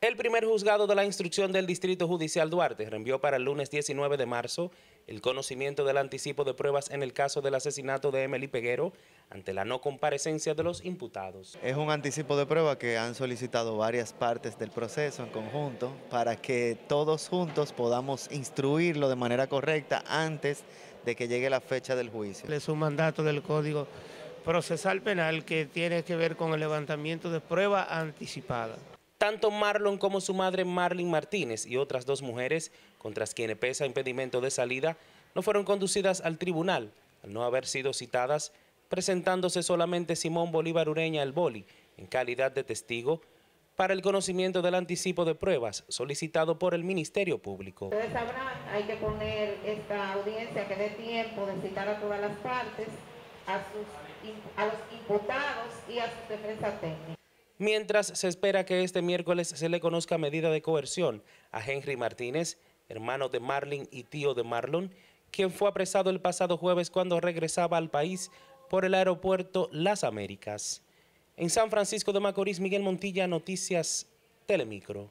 El primer juzgado de la instrucción del Distrito Judicial Duarte reenvió para el lunes 19 de marzo el conocimiento del anticipo de pruebas en el caso del asesinato de Emily Peguero ante la no comparecencia de los imputados. Es un anticipo de prueba que han solicitado varias partes del proceso en conjunto para que todos juntos podamos instruirlo de manera correcta antes de que llegue la fecha del juicio. Es un mandato del Código Procesal Penal que tiene que ver con el levantamiento de prueba anticipada. Tanto Marlon como su madre Marlene Martínez y otras dos mujeres, contra quienes pesa impedimento de salida, no fueron conducidas al tribunal, al no haber sido citadas, presentándose solamente Simón Bolívar Ureña el Boli, en calidad de testigo, para el conocimiento del anticipo de pruebas solicitado por el Ministerio Público. Ustedes sabrán, hay que poner esta audiencia que dé tiempo de citar a todas las partes, a, a los imputados y a su defensa técnica mientras se espera que este miércoles se le conozca medida de coerción a Henry Martínez, hermano de Marlin y tío de Marlon, quien fue apresado el pasado jueves cuando regresaba al país por el aeropuerto Las Américas. En San Francisco de Macorís, Miguel Montilla, Noticias Telemicro.